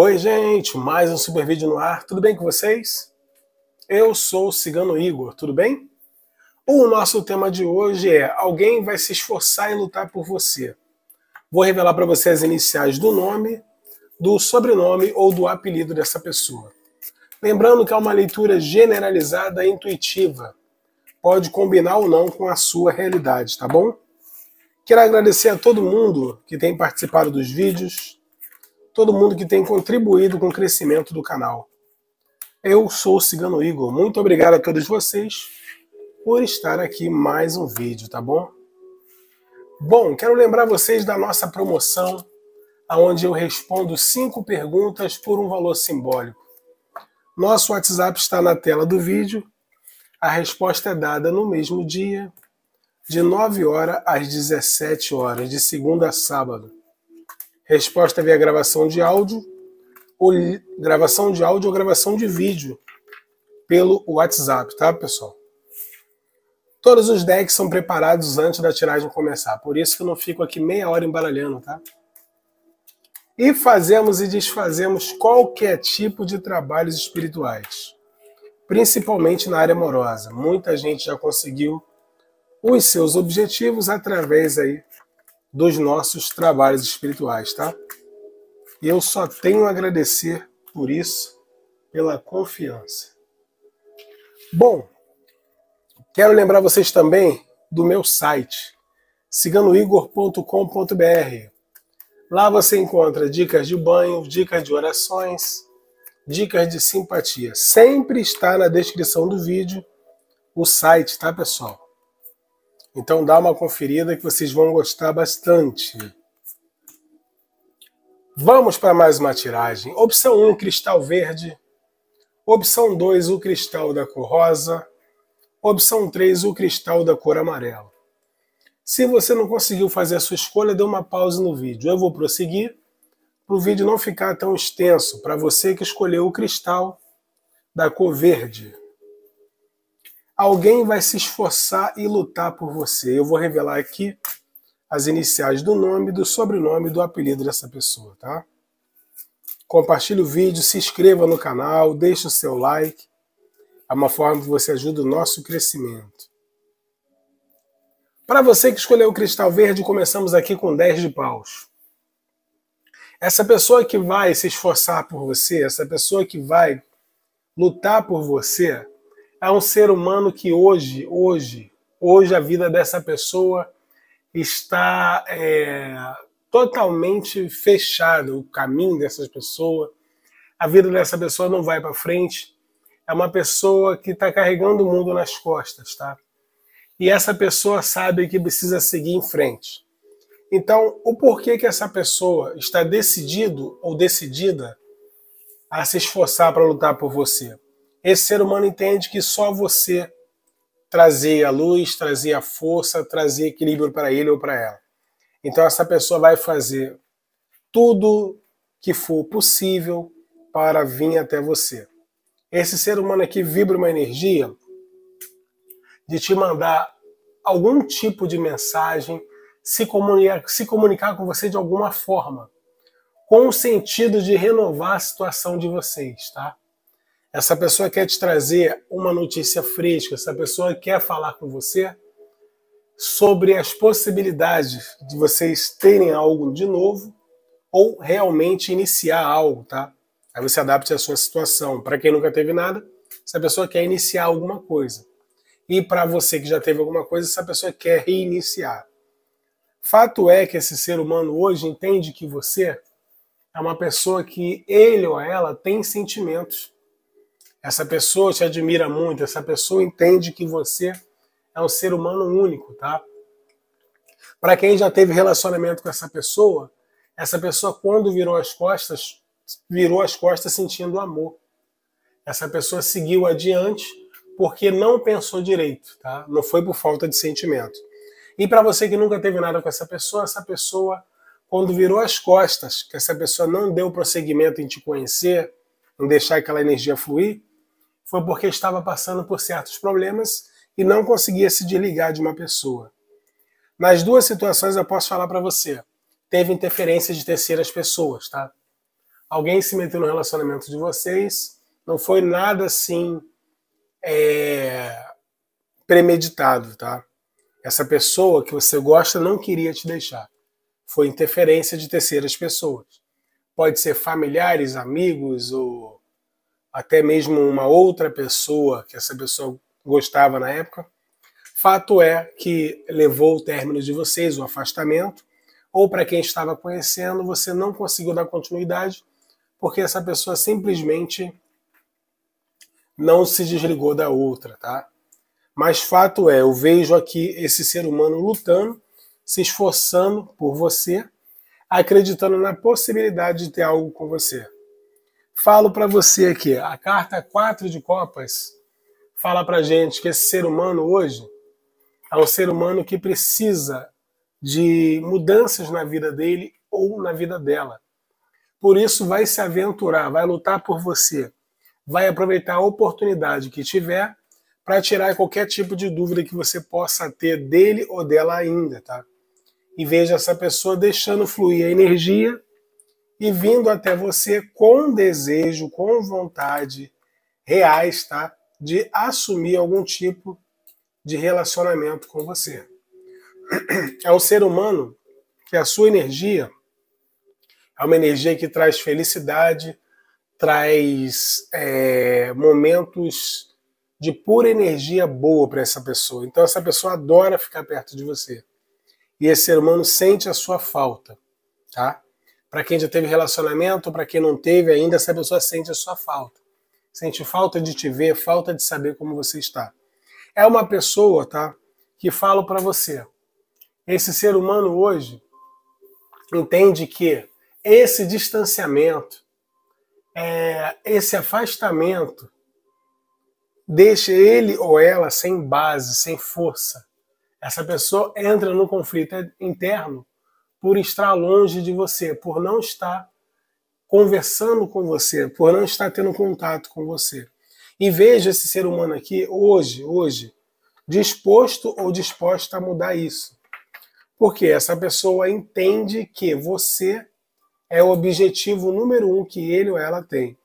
Oi, gente, mais um super vídeo no ar. Tudo bem com vocês? Eu sou o Cigano Igor, tudo bem? O nosso tema de hoje é: alguém vai se esforçar em lutar por você. Vou revelar para você as iniciais do nome, do sobrenome ou do apelido dessa pessoa. Lembrando que é uma leitura generalizada e intuitiva. Pode combinar ou não com a sua realidade, tá bom? Quero agradecer a todo mundo que tem participado dos vídeos, todo mundo que tem contribuído com o crescimento do canal. Eu sou o Cigano Igor. Muito obrigado a todos vocês por estar aqui mais um vídeo, tá bom? Bom, quero lembrar vocês da nossa promoção, onde eu respondo cinco perguntas por um valor simbólico. Nosso WhatsApp está na tela do vídeo. A resposta é dada no mesmo dia, de 9 horas às 17 horas, de segunda a sábado. Resposta via gravação de áudio, ou gravação de áudio ou gravação de vídeo pelo WhatsApp, tá, pessoal? Todos os decks são preparados antes da tiragem começar, por isso que eu não fico aqui meia hora embaralhando, tá? E fazemos e desfazemos qualquer tipo de trabalhos espirituais, principalmente na área amorosa. Muita gente já conseguiu os seus objetivos através aí dos nossos trabalhos espirituais, tá? E eu só tenho a agradecer por isso, pela confiança. Bom, quero lembrar vocês também do meu site, ciganoigor.com.br. Lá você encontra dicas de banho, dicas de orações, dicas de simpatia. Sempre está na descrição do vídeo o site, tá, pessoal? Então dá uma conferida que vocês vão gostar bastante. Vamos para mais uma tiragem. Opção 1, cristal verde. Opção 2, o cristal da cor rosa. Opção 3, o cristal da cor amarela. Se você não conseguiu fazer a sua escolha, dê uma pausa no vídeo. Eu vou prosseguir para o vídeo não ficar tão extenso para você que escolheu o cristal da cor verde. Alguém vai se esforçar e lutar por você. Eu vou revelar aqui as iniciais do nome, do sobrenome do apelido dessa pessoa, tá? Compartilhe o vídeo, se inscreva no canal, deixe o seu like. É uma forma que você ajuda o nosso crescimento. Para você que escolheu o cristal verde, começamos aqui com 10 de paus. Essa pessoa que vai se esforçar por você, essa pessoa que vai lutar por você, é um ser humano que hoje, hoje, hoje a vida dessa pessoa está é, totalmente fechada, o caminho dessa pessoa, a vida dessa pessoa não vai para frente. É uma pessoa que está carregando o mundo nas costas, tá? E essa pessoa sabe que precisa seguir em frente. Então, o porquê que essa pessoa está decidido ou decidida a se esforçar para lutar por você? Esse ser humano entende que só você trazia a luz, trazia a força, trazia equilíbrio para ele ou para ela. Então essa pessoa vai fazer tudo que for possível para vir até você. Esse ser humano aqui vibra uma energia de te mandar algum tipo de mensagem, se comunicar, se comunicar com você de alguma forma, com o sentido de renovar a situação de vocês, tá? Essa pessoa quer te trazer uma notícia fresca, essa pessoa quer falar com você sobre as possibilidades de vocês terem algo de novo ou realmente iniciar algo, tá? Aí você adapte a sua situação. Para quem nunca teve nada, essa pessoa quer iniciar alguma coisa. E para você que já teve alguma coisa, essa pessoa quer reiniciar. Fato é que esse ser humano hoje entende que você é uma pessoa que ele ou ela tem sentimentos essa pessoa te admira muito, essa pessoa entende que você é um ser humano único, tá? Para quem já teve relacionamento com essa pessoa, essa pessoa quando virou as costas, virou as costas sentindo amor. Essa pessoa seguiu adiante porque não pensou direito, tá? Não foi por falta de sentimento. E para você que nunca teve nada com essa pessoa, essa pessoa quando virou as costas, que essa pessoa não deu prosseguimento em te conhecer, em deixar aquela energia fluir, foi porque estava passando por certos problemas e não conseguia se desligar de uma pessoa. Nas duas situações eu posso falar para você, teve interferência de terceiras pessoas, tá? alguém se meteu no relacionamento de vocês, não foi nada assim é, premeditado, tá? Essa pessoa que você gosta não queria te deixar. Foi interferência de terceiras pessoas. Pode ser familiares, amigos ou até mesmo uma outra pessoa que essa pessoa gostava na época. Fato é que levou o término de vocês, o afastamento, ou para quem estava conhecendo, você não conseguiu dar continuidade porque essa pessoa simplesmente não se desligou da outra, tá? Mas fato é, eu vejo aqui esse ser humano lutando, se esforçando por você, acreditando na possibilidade de ter algo com você. Falo para você aqui, a carta 4 de copas fala pra gente que esse ser humano hoje é um ser humano que precisa de mudanças na vida dele ou na vida dela. Por isso vai se aventurar, vai lutar por você, vai aproveitar a oportunidade que tiver para tirar qualquer tipo de dúvida que você possa ter dele ou dela ainda, tá? E veja essa pessoa deixando fluir a energia e vindo até você com desejo, com vontade reais, tá? De assumir algum tipo de relacionamento com você. É um ser humano que a sua energia é uma energia que traz felicidade, traz é, momentos de pura energia boa para essa pessoa. Então essa pessoa adora ficar perto de você. E esse ser humano sente a sua falta, tá? Para quem já teve relacionamento, para quem não teve ainda, essa pessoa sente a sua falta. Sente falta de te ver, falta de saber como você está. É uma pessoa, tá? Que falo para você. Esse ser humano hoje entende que esse distanciamento, é, esse afastamento deixa ele ou ela sem base, sem força. Essa pessoa entra no conflito interno por estar longe de você, por não estar conversando com você, por não estar tendo contato com você. E veja esse ser humano aqui hoje, hoje, disposto ou disposta a mudar isso. Porque essa pessoa entende que você é o objetivo número um que ele ou ela tem.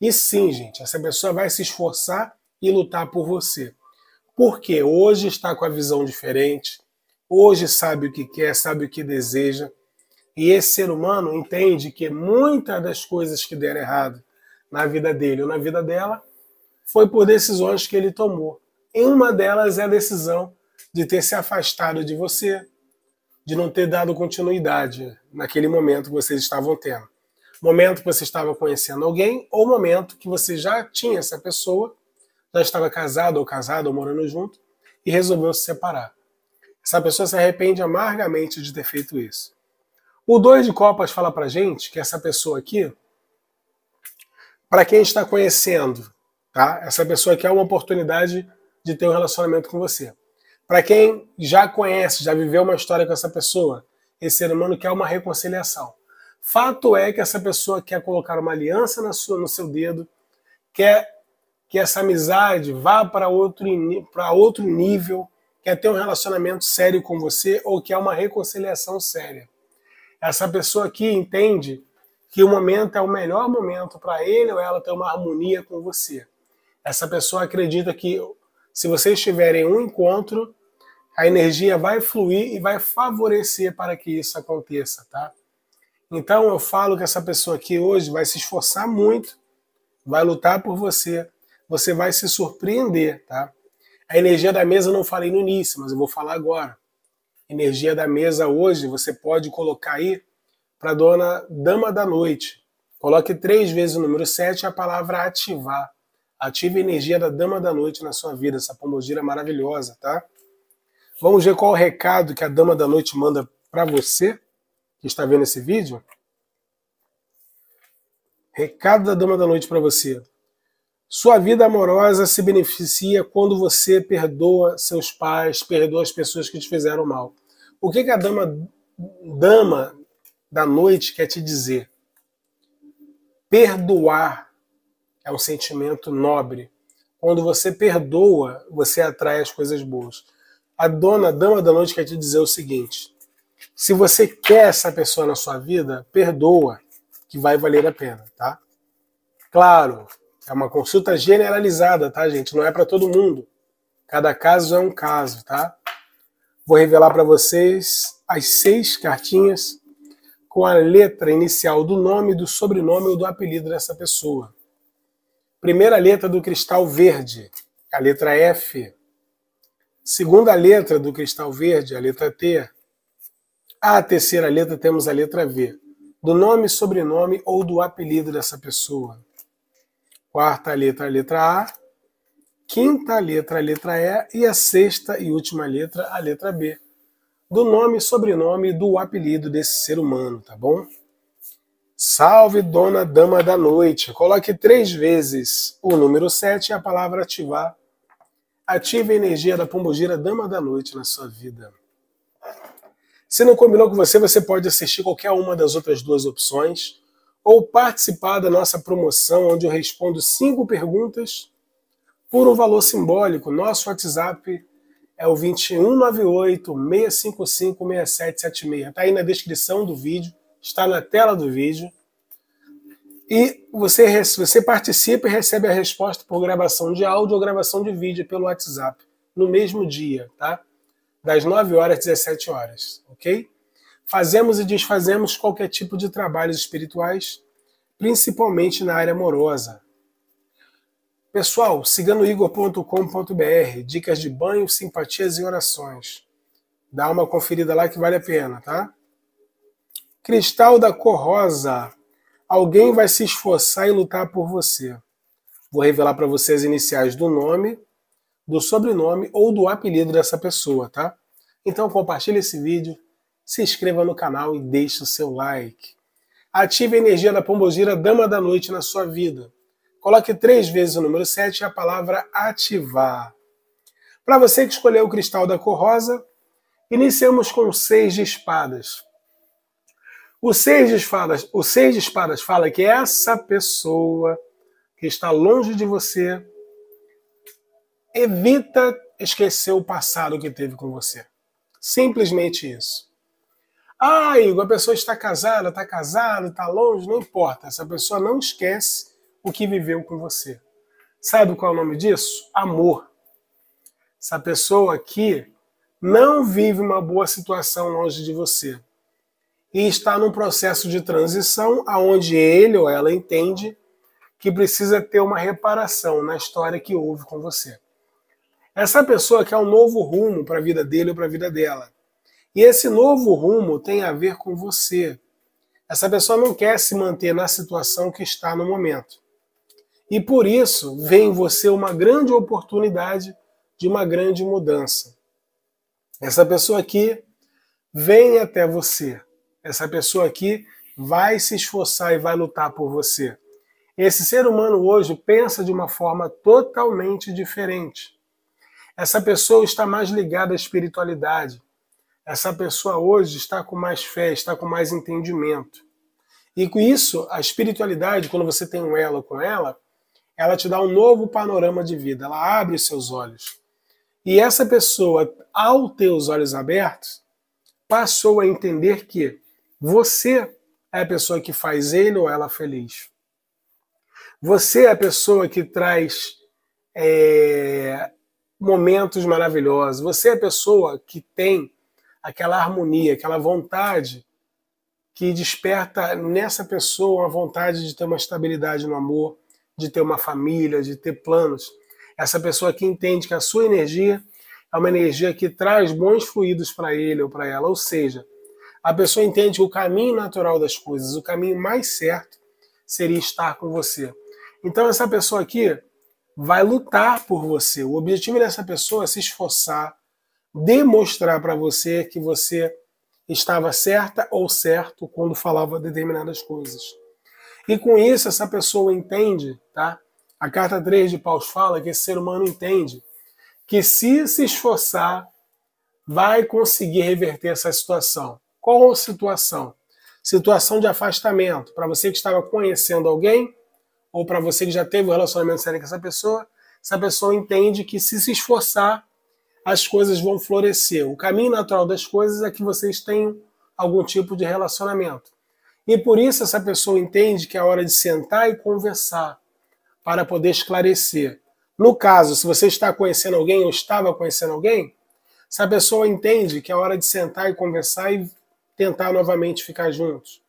E sim, gente, essa pessoa vai se esforçar e lutar por você. Porque hoje está com a visão diferente, hoje sabe o que quer, sabe o que deseja, e esse ser humano entende que muitas das coisas que deram errado na vida dele ou na vida dela foi por decisões que ele tomou. E uma delas é a decisão de ter se afastado de você, de não ter dado continuidade naquele momento que vocês estavam tendo. Momento que você estava conhecendo alguém ou momento que você já tinha essa pessoa já estava casado ou casada ou morando junto e resolveu se separar. Essa pessoa se arrepende amargamente de ter feito isso. O dois de copas fala pra gente que essa pessoa aqui, para quem está conhecendo, tá? Essa pessoa aqui é uma oportunidade de ter um relacionamento com você. Para quem já conhece, já viveu uma história com essa pessoa, esse ser humano quer uma reconciliação. Fato é que essa pessoa quer colocar uma aliança no seu dedo, quer que essa amizade vá para outro, para outro nível, quer ter um relacionamento sério com você ou quer uma reconciliação séria. Essa pessoa aqui entende que o momento é o melhor momento para ele ou ela ter uma harmonia com você. Essa pessoa acredita que se vocês tiverem um encontro, a energia vai fluir e vai favorecer para que isso aconteça, tá? Então eu falo que essa pessoa aqui hoje vai se esforçar muito, vai lutar por você, você vai se surpreender, tá? A energia da mesa eu não falei no início, mas eu vou falar agora. Energia da mesa hoje você pode colocar aí para dona Dama da Noite. Coloque três vezes o número 7 e a palavra ativar. Ative a energia da Dama da Noite na sua vida, essa pombogira maravilhosa, tá? Vamos ver qual o recado que a Dama da Noite manda para você que está vendo esse vídeo. Recado da Dama da Noite para você. Sua vida amorosa se beneficia quando você perdoa seus pais, perdoa as pessoas que te fizeram mal. O que, que a dama, dama da noite quer te dizer? Perdoar é um sentimento nobre. Quando você perdoa, você atrai as coisas boas. A dona, a dama da noite quer te dizer o seguinte: se você quer essa pessoa na sua vida, perdoa. que vai valer a pena, tá? Claro, é uma consulta generalizada, tá, gente? Não é para todo mundo. Cada caso é um caso, tá? Vou revelar para vocês as seis cartinhas com a letra inicial do nome, do sobrenome ou do apelido dessa pessoa. Primeira letra do cristal verde, a letra F. Segunda letra do cristal verde, a letra T. A terceira letra temos a letra V, do nome, sobrenome ou do apelido dessa pessoa. Quarta letra, a letra A. Quinta letra, a letra E. E a sexta e última letra, a letra B. Do nome, sobrenome do apelido desse ser humano, tá bom? Salve, dona dama da noite. Coloque três vezes o número 7 e a palavra ativar. Ative a energia da pombogira dama da noite na sua vida. Se não combinou com você, você pode assistir qualquer uma das outras duas opções ou participar da nossa promoção, onde eu respondo cinco perguntas por um valor simbólico. Nosso WhatsApp é o 2198-655-6776. Está aí na descrição do vídeo, está na tela do vídeo. E você, você participa e recebe a resposta por gravação de áudio ou gravação de vídeo pelo WhatsApp, no mesmo dia, tá? Das 9 horas às 17 horas, ok? Fazemos e desfazemos qualquer tipo de trabalhos espirituais, principalmente na área amorosa. Pessoal, siga no igor.com.br, dicas de banho, simpatias e orações. Dá uma conferida lá que vale a pena, tá? Cristal da cor rosa. Alguém vai se esforçar e lutar por você. Vou revelar para você as iniciais do nome, do sobrenome ou do apelido dessa pessoa, tá? Então compartilhe esse vídeo se inscreva no canal e deixe o seu like. Ative a energia da pombogira Dama da Noite na sua vida. Coloque três vezes o número 7 e a palavra ativar. Para você que escolheu o cristal da cor rosa, iniciamos com seis de espadas. O seis de espadas, o seis de espadas fala que essa pessoa que está longe de você evita esquecer o passado que teve com você. Simplesmente isso. Ah, Igor, a pessoa está casada, está casada, está longe, não importa. Essa pessoa não esquece o que viveu com você. Sabe qual é o nome disso? Amor. Essa pessoa aqui não vive uma boa situação longe de você e está num processo de transição aonde ele ou ela entende que precisa ter uma reparação na história que houve com você. Essa pessoa quer um novo rumo para a vida dele ou para a vida dela. E esse novo rumo tem a ver com você. Essa pessoa não quer se manter na situação que está no momento. E por isso vem em você uma grande oportunidade de uma grande mudança. Essa pessoa aqui vem até você. Essa pessoa aqui vai se esforçar e vai lutar por você. Esse ser humano hoje pensa de uma forma totalmente diferente. Essa pessoa está mais ligada à espiritualidade essa pessoa hoje está com mais fé, está com mais entendimento. E com isso, a espiritualidade, quando você tem um elo com ela, ela te dá um novo panorama de vida, ela abre os seus olhos. E essa pessoa, ao ter os olhos abertos, passou a entender que você é a pessoa que faz ele ou ela feliz. Você é a pessoa que traz é, momentos maravilhosos. Você é a pessoa que tem aquela harmonia, aquela vontade que desperta nessa pessoa uma vontade de ter uma estabilidade no amor, de ter uma família, de ter planos. Essa pessoa que entende que a sua energia é uma energia que traz bons fluidos para ele ou para ela, ou seja, a pessoa entende que o caminho natural das coisas, o caminho mais certo seria estar com você. Então essa pessoa aqui vai lutar por você. O objetivo dessa pessoa é se esforçar, demonstrar para você que você estava certa ou certo quando falava determinadas coisas. E com isso, essa pessoa entende, tá? A carta 3 de Paus fala que esse ser humano entende que se se esforçar, vai conseguir reverter essa situação. Qual situação? Situação de afastamento. Para você que estava conhecendo alguém, ou para você que já teve um relacionamento sério com essa pessoa, essa pessoa entende que se se esforçar, as coisas vão florescer. O caminho natural das coisas é que vocês tenham algum tipo de relacionamento. E por isso essa pessoa entende que é hora de sentar e conversar para poder esclarecer. No caso, se você está conhecendo alguém ou estava conhecendo alguém, essa pessoa entende que é hora de sentar e conversar e tentar novamente ficar juntos.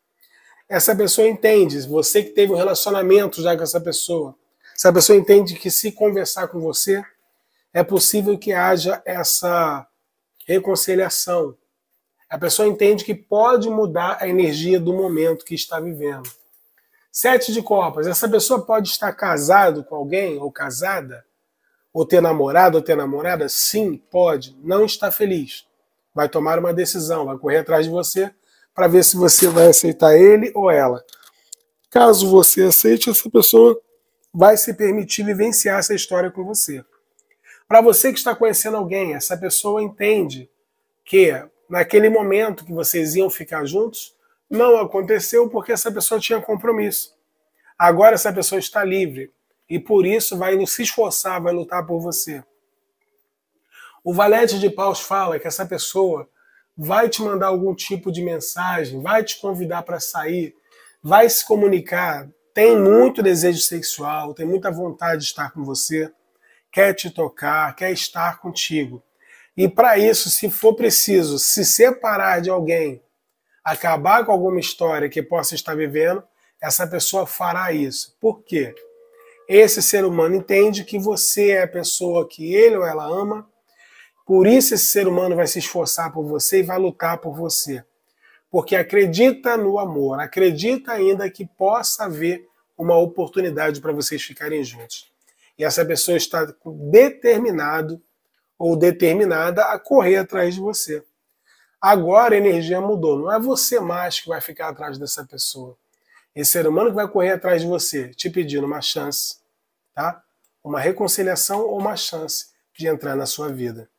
Essa pessoa entende, você que teve um relacionamento já com essa pessoa, essa pessoa entende que se conversar com você, é possível que haja essa reconciliação, a pessoa entende que pode mudar a energia do momento que está vivendo. Sete de copas. Essa pessoa pode estar casado com alguém ou casada, ou ter namorado ou ter namorada? Sim, pode. Não está feliz. Vai tomar uma decisão, vai correr atrás de você para ver se você vai aceitar ele ou ela. Caso você aceite, essa pessoa vai se permitir vivenciar essa história com você. Para você que está conhecendo alguém, essa pessoa entende que naquele momento que vocês iam ficar juntos, não aconteceu porque essa pessoa tinha compromisso. Agora essa pessoa está livre e por isso vai se esforçar, vai lutar por você. O Valete de Paus fala que essa pessoa vai te mandar algum tipo de mensagem, vai te convidar para sair, vai se comunicar, tem muito desejo sexual, tem muita vontade de estar com você, quer te tocar, quer estar contigo. E para isso, se for preciso se separar de alguém, acabar com alguma história que possa estar vivendo, essa pessoa fará isso. Por quê? Esse ser humano entende que você é a pessoa que ele ou ela ama, por isso esse ser humano vai se esforçar por você e vai lutar por você. Porque acredita no amor, acredita ainda que possa haver uma oportunidade para vocês ficarem juntos. E essa pessoa está determinado ou determinada a correr atrás de você. Agora a energia mudou. Não é você mais que vai ficar atrás dessa pessoa. Esse ser humano que vai correr atrás de você, te pedindo uma chance, tá? Uma reconciliação ou uma chance de entrar na sua vida.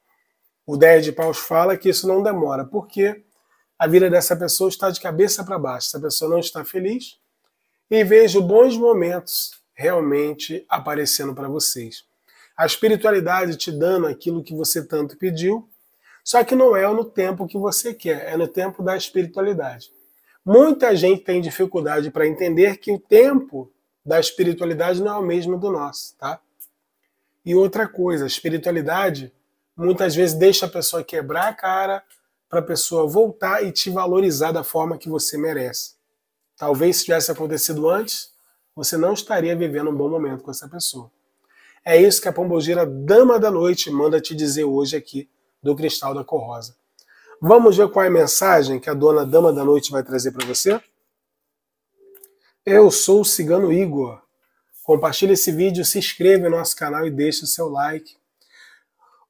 O 10 de paus fala que isso não demora, porque a vida dessa pessoa está de cabeça para baixo. Essa pessoa não está feliz e vejo bons momentos realmente aparecendo para vocês a espiritualidade te dando aquilo que você tanto pediu, só que não é no tempo que você quer, é no tempo da espiritualidade. Muita gente tem dificuldade para entender que o tempo da espiritualidade não é o mesmo do nosso, tá? E outra coisa, a espiritualidade muitas vezes deixa a pessoa quebrar a cara para a pessoa voltar e te valorizar da forma que você merece. Talvez se tivesse acontecido antes, você não estaria vivendo um bom momento com essa pessoa. É isso que a Pombogira Dama da Noite manda te dizer hoje aqui do Cristal da Cor Rosa. Vamos ver qual é a mensagem que a dona Dama da Noite vai trazer para você? Eu sou o Cigano Igor. Compartilhe esse vídeo, se inscreva no nosso canal e deixe o seu like.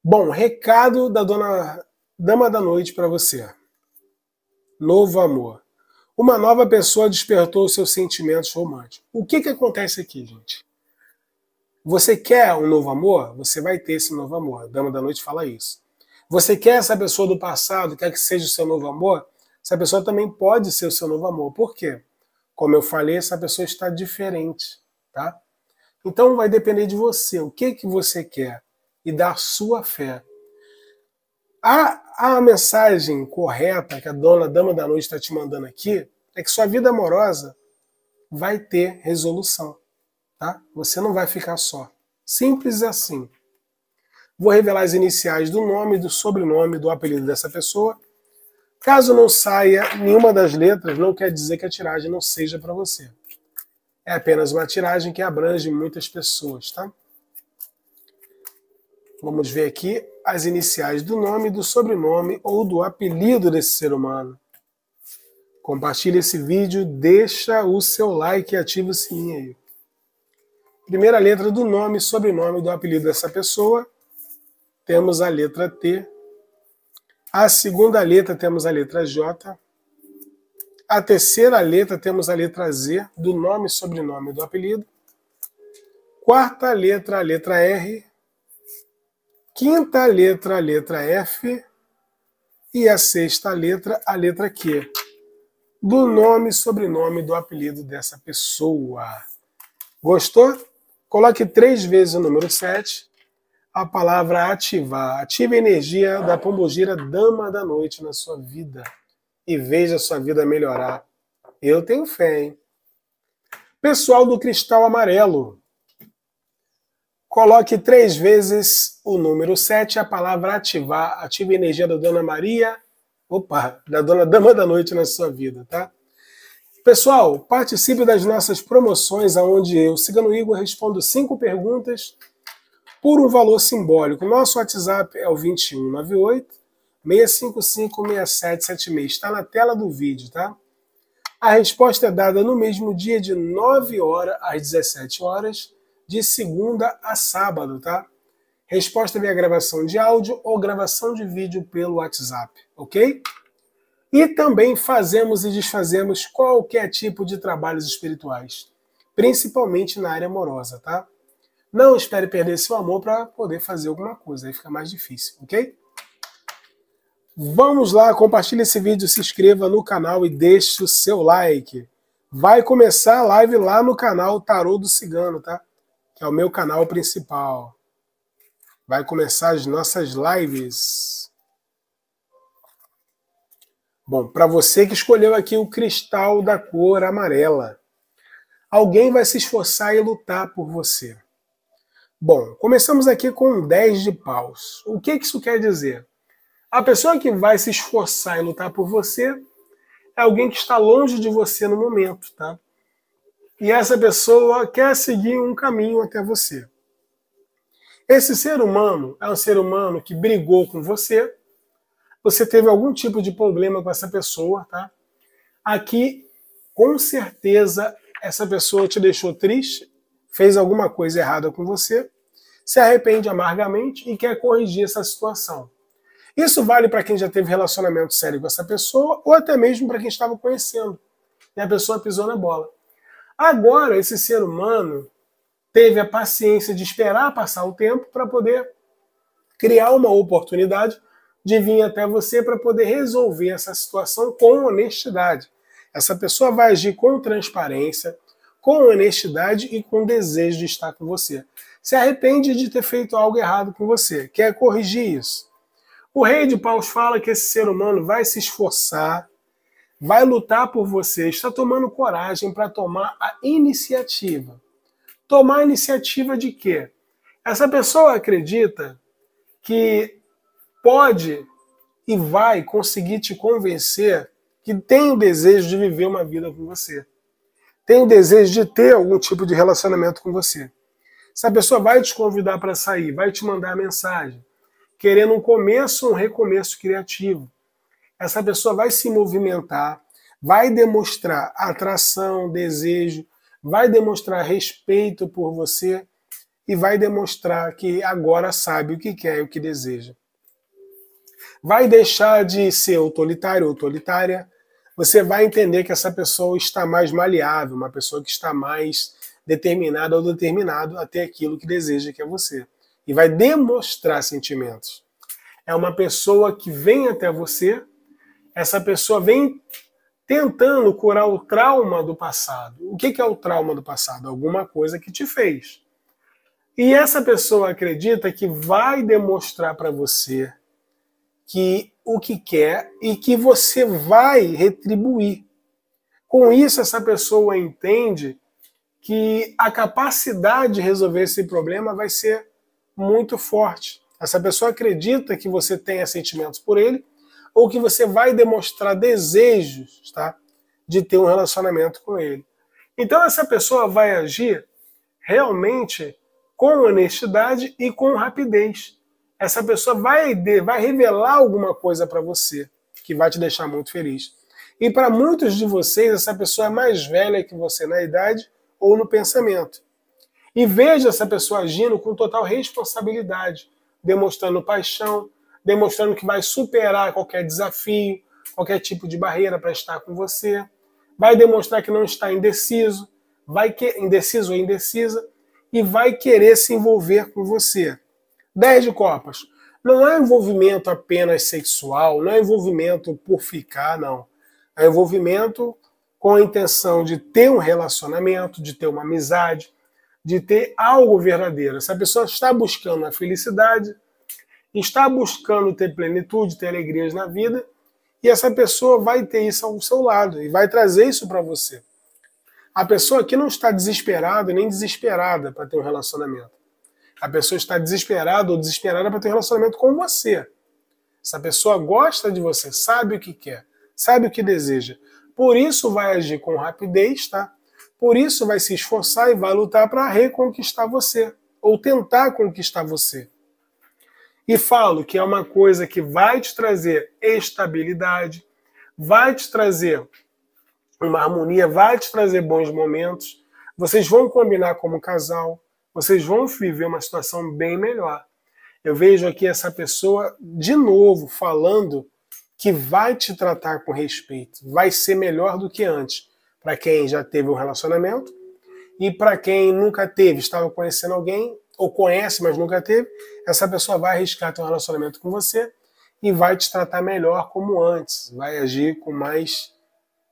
Bom, recado da dona Dama da Noite para você. Novo amor. Uma nova pessoa despertou seus sentimentos românticos. O que, que acontece aqui, gente? Você quer um novo amor? Você vai ter esse novo amor. A Dama da Noite fala isso. Você quer essa pessoa do passado, quer que seja o seu novo amor? Essa pessoa também pode ser o seu novo amor. Por quê? Como eu falei, essa pessoa está diferente, tá? Então vai depender de você, o que que você quer e da sua fé. A, a mensagem correta que a dona Dama da Noite está te mandando aqui é que sua vida amorosa vai ter resolução tá? Você não vai ficar só. Simples assim. Vou revelar as iniciais do nome, do sobrenome, do apelido dessa pessoa. Caso não saia nenhuma das letras, não quer dizer que a tiragem não seja para você. É apenas uma tiragem que abrange muitas pessoas, tá? Vamos ver aqui as iniciais do nome, do sobrenome ou do apelido desse ser humano. Compartilhe esse vídeo, deixa o seu like e ativa o sininho aí. Primeira letra do nome, sobrenome do apelido dessa pessoa, temos a letra T. A segunda letra temos a letra J. A terceira letra temos a letra Z do nome e sobrenome do apelido. Quarta letra, a letra R. Quinta letra, a letra F. E a sexta letra, a letra Q. Do nome e sobrenome do apelido dessa pessoa. Gostou? Coloque três vezes o número 7, a palavra ativar. Ative a energia da pombogira dama da noite na sua vida e veja a sua vida melhorar. Eu tenho fé, hein? Pessoal do cristal amarelo, coloque três vezes o número 7, a palavra ativar, ative a energia da Dona Maria, opa, da Dona Dama da Noite na sua vida, tá? Pessoal, participe das nossas promoções, onde eu, Cigano Igor, respondo cinco perguntas por um valor simbólico. Nosso WhatsApp é o 2198 655 6776. Está na tela do vídeo, tá? A resposta é dada no mesmo dia de 9 horas às 17 horas, de segunda a sábado, tá? Resposta via gravação de áudio ou gravação de vídeo pelo WhatsApp, ok? E também fazemos e desfazemos qualquer tipo de trabalhos espirituais, principalmente na área amorosa, tá? Não espere perder seu amor para poder fazer alguma coisa, aí fica mais difícil, ok? Vamos lá, compartilhe esse vídeo, se inscreva no canal e deixe o seu like. Vai começar a live lá no canal Tarô do Cigano, tá? Que é o meu canal principal. Vai começar as nossas lives. Bom, para você que escolheu aqui o cristal da cor amarela, alguém vai se esforçar e lutar por você. Bom, começamos aqui com 10 de paus. O que isso quer dizer? A pessoa que vai se esforçar e lutar por você é alguém que está longe de você no momento, tá? E essa pessoa quer seguir um caminho até você. Esse ser humano é um ser humano que brigou com você, você teve algum tipo de problema com essa pessoa, tá? Aqui, com certeza, essa pessoa te deixou triste, fez alguma coisa errada com você, se arrepende amargamente e quer corrigir essa situação. Isso vale para quem já teve relacionamento sério com essa pessoa ou até mesmo para quem estava conhecendo e a pessoa pisou na bola. Agora, esse ser humano teve a paciência de esperar passar o tempo para poder criar uma oportunidade de vir até você para poder resolver essa situação com honestidade. Essa pessoa vai agir com transparência, com honestidade e com desejo de estar com você. Se arrepende de ter feito algo errado com você, quer corrigir isso. O rei de paus fala que esse ser humano vai se esforçar, vai lutar por você, está tomando coragem para tomar a iniciativa. Tomar a iniciativa de quê? Essa pessoa acredita que pode e vai conseguir te convencer que tem o desejo de viver uma vida com você. Tem o desejo de ter algum tipo de relacionamento com você. Essa pessoa vai te convidar para sair, vai te mandar mensagem querendo um começo, um recomeço criativo. Essa pessoa vai se movimentar, vai demonstrar atração, desejo, vai demonstrar respeito por você e vai demonstrar que agora sabe o que quer e o que deseja. Vai deixar de ser autoritário ou autoritária, você vai entender que essa pessoa está mais maleável, uma pessoa que está mais determinada ou determinado a ter aquilo que deseja que é você e vai demonstrar sentimentos. É uma pessoa que vem até você, essa pessoa vem tentando curar o trauma do passado. O que é o trauma do passado? Alguma coisa que te fez. E essa pessoa acredita que vai demonstrar para você que o que quer e que você vai retribuir. Com isso, essa pessoa entende que a capacidade de resolver esse problema vai ser muito forte. Essa pessoa acredita que você tenha sentimentos por ele ou que você vai demonstrar desejos tá, de ter um relacionamento com ele. Então essa pessoa vai agir realmente com honestidade e com rapidez. Essa pessoa vai, vai revelar alguma coisa para você que vai te deixar muito feliz. E para muitos de vocês, essa pessoa é mais velha que você na idade ou no pensamento. E veja essa pessoa agindo com total responsabilidade, demonstrando paixão, demonstrando que vai superar qualquer desafio, qualquer tipo de barreira para estar com você. Vai demonstrar que não está indeciso, vai que indeciso ou indecisa e vai querer se envolver com você. 10 de copas. Não é envolvimento apenas sexual, não é envolvimento por ficar, não. É envolvimento com a intenção de ter um relacionamento, de ter uma amizade, de ter algo verdadeiro. Essa pessoa está buscando a felicidade, está buscando ter plenitude, ter alegrias na vida E essa pessoa vai ter isso ao seu lado e vai trazer isso para você. A pessoa aqui não está desesperada nem desesperada para ter um relacionamento. A pessoa está desesperada ou desesperada para ter um relacionamento com você. Essa pessoa gosta de você, sabe o que quer, sabe o que deseja. Por isso vai agir com rapidez, tá? Por isso vai se esforçar e vai lutar para reconquistar você ou tentar conquistar você. E falo que é uma coisa que vai te trazer estabilidade, vai te trazer uma harmonia, vai te trazer bons momentos. Vocês vão combinar como casal, vocês vão viver uma situação bem melhor. Eu vejo aqui essa pessoa de novo falando que vai te tratar com respeito, vai ser melhor do que antes para quem já teve um relacionamento e para quem nunca teve, estava conhecendo alguém ou conhece, mas nunca teve, essa pessoa vai arriscar ter um relacionamento com você e vai te tratar melhor como antes, vai agir com mais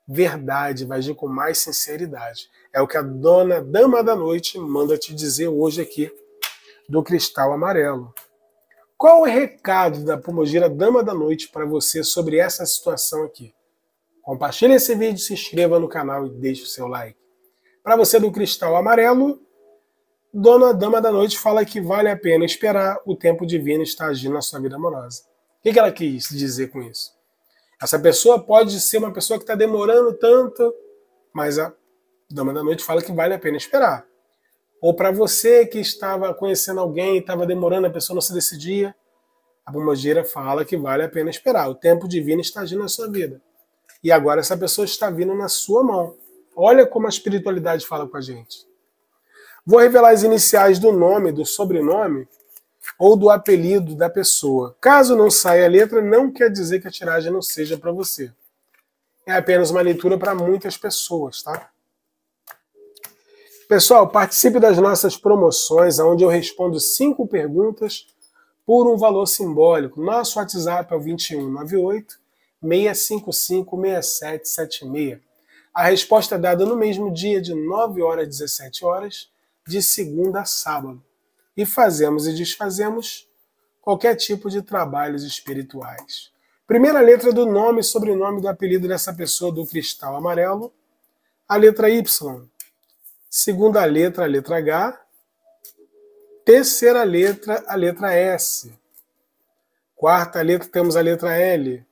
verdade, vai agir com mais sinceridade. É o que a dona dama da noite manda te dizer hoje aqui do cristal amarelo. Qual o recado da Pomogira Dama da Noite para você sobre essa situação aqui? Compartilhe esse vídeo, se inscreva no canal e deixe o seu like. Para você do Cristal Amarelo, Dona Dama da Noite fala que vale a pena esperar, o tempo divino está agindo na sua vida amorosa. O que ela quis dizer com isso? Essa pessoa pode ser uma pessoa que está demorando tanto, mas a Dama da Noite fala que vale a pena esperar. Ou para você que estava conhecendo alguém e estava demorando, a pessoa não se decidia, a Bumagira fala que vale a pena esperar. O tempo divino está agindo na sua vida. E agora essa pessoa está vindo na sua mão. Olha como a espiritualidade fala com a gente. Vou revelar as iniciais do nome, do sobrenome ou do apelido da pessoa. Caso não saia a letra, não quer dizer que a tiragem não seja para você. É apenas uma leitura para muitas pessoas, tá? Pessoal, participe das nossas promoções, onde eu respondo cinco perguntas por um valor simbólico. Nosso WhatsApp é o 2198 655 6776. A resposta é dada no mesmo dia, de 9 horas às 17 horas, de segunda a sábado. E fazemos e desfazemos qualquer tipo de trabalhos espirituais. Primeira letra do nome e sobrenome do apelido dessa pessoa do cristal amarelo, a letra Y. Segunda letra, a letra H. Terceira letra, a letra S. Quarta letra, temos a letra L.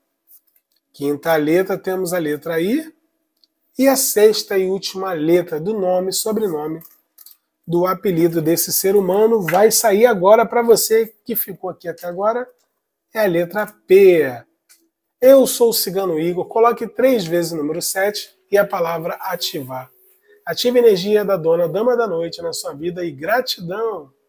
Quinta letra, temos a letra I. E a sexta e última letra do nome, sobrenome do apelido desse ser humano vai sair agora para você que ficou aqui até agora. É a letra P. Eu sou o Cigano Igor. Coloque três vezes o número 7 e a palavra ativar. Ative a energia da dona Dama da Noite na sua vida e gratidão.